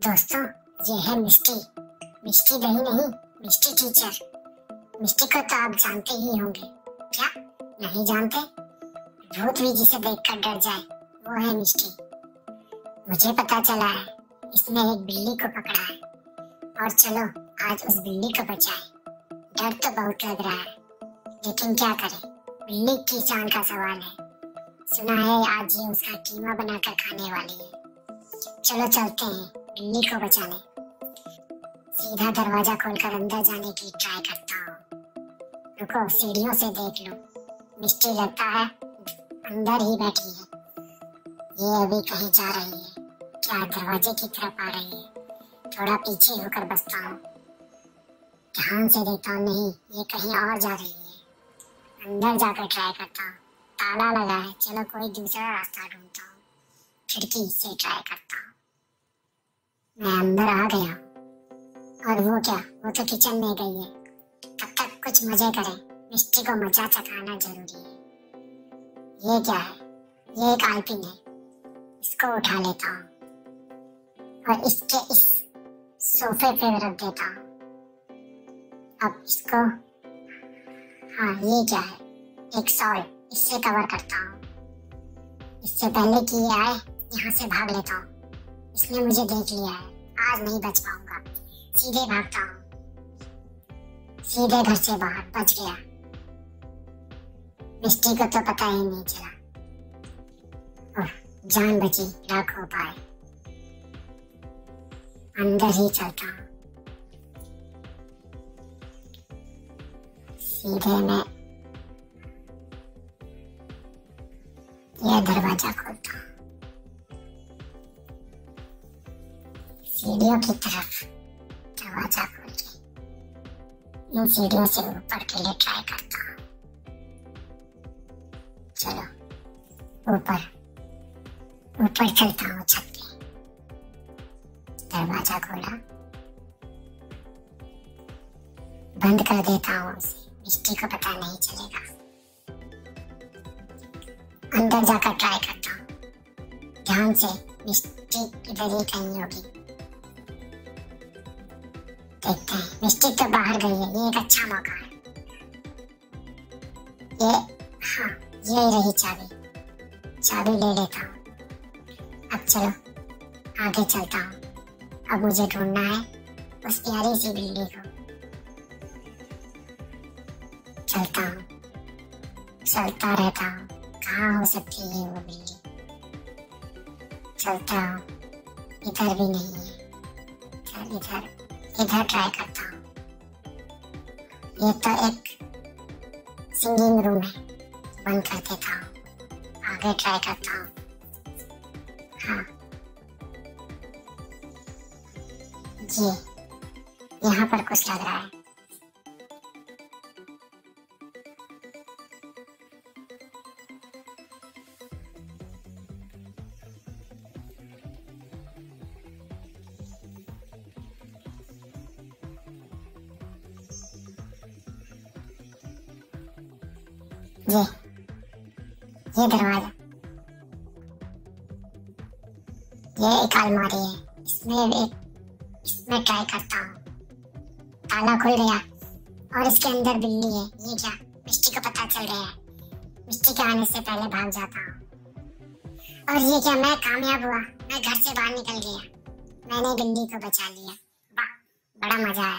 दोस्तों, ये है मिस्टी। मिस्टी दही नहीं, मिस्टी टीचर मिस्टी को तो आप जानते ही होंगे। क्या? नहीं जानते? भूत भी जिसे देखकर डर जाए, वो है मिस्टी। मुझे पता चला है, इसने एक बिल्ली को पकड़ा है। और चलो, आज उस बिल्ली को बचाए। डर तो बहुत लग रहा है, लेकिन क्या करें? बिल्ली की जान का सवाल है। सुना है आज ये उसका कीमा बनाकर खाने वाली है। चलो चलते हैं। बिल्ली को बचाने। सीधा दरवाज़ा खोलकर अंदर जाने की ट्राई करता हूँ। रुको, सीढ़ियों से देख लो। मिस्टी लगता है, अंदर ही बैठी है। ये अभी कहीं जा रही है। क्या दरवाजे की तरफ़ आ रही है? थोड़ा पीछे होकर बसता हूँ। ध्यान से देखता हूँ, नहीं, ये कहीं और जा रही है। अंदर जाकर ट्राई करता हूँ। ताला लगा है। चलो, कोई दूसरा रास्ता ढूंढता हूँ। खिड़की से ट्राई करता हूँ। मैं अंदर आ गया। और वो क्या? वो तो किचन में गई है। तब तक कुछ मज़े करें। मिस्टी को मज़ा चखाना ज़रूरी है। ये क्या है? ये एक आलपिन है। इसको उठा लेता हूँ। और इसके इस सोफे पे रख देता हूँ। अब इसको हाँ ये क्या है? एक सॉल। इससे कवर करता हूँ। इससे पहले कि ये आए, यहाँ से भाग लेता हूँ। इसने मुझे देख लिया। है आज नहीं बच पाऊँगा। सीधे भागता हूँ। सीधे घर से बाहर बच गया। मिस्टी को तो पता ही नहीं चला। ओह जान बची राख हो पाए। अंदर ही चलता हूँ। सीधे मैं यह दरवाज़ा खोलता हूँ। सीढ़ियों की तरफ़ दरवाज़ा खोल के इन सीढ़ियों से ऊपर के लिए ट्राई करता हूँ चलो ऊपर ऊपर चलता हूँ छत पे दरवाज़ा खोला बंद कर देता हूँ उसे मिस्टी को पता नहीं चलेगा अंदर जाकर ट्राई करता हूँ ध्यान से मिस्टी इधर ही कहीं होगी देखते हैं मिस्टेक तो बाहर गई है, ये एक अच्छा मौका है। ये हाँ ये रही चाबी। चाबी ले लेता हूँ। अब चलो, आगे चलता हूँ। अब मुझे ढूंढना है उस प्यारी सी बिल्ली को। चलता हूँ। चलता रहता हूँ। कहाँ हो सकती है वो बिल्ली? चलता हूँ। इधर भी नहीं है। चल, इधर। इधर ट्राई करता हूँ। ये तो एक सिंगिंग रूम है। बंद कर देता हूँ। आगे ट्राई करता हूँ। हाँ। जी। यहाँ पर कुछ लग रहा है। ये ये दरवाज़ा। ये एक अलमारी है। इसमें एक इसमें ट्राई करता हूँ। ताला खुल गया। और इसके अंदर बिल्ली है। ये क्या? मिस्टी को पता चल गया है। मिस्टी के आने से पहले भाग जाता हूँ। और ये क्या? मैं कामयाब हुआ। मैं घर से बाहर निकल गया। मैंने बिल्ली को बचा लिया। वाह, बड़ा मज़ा आया।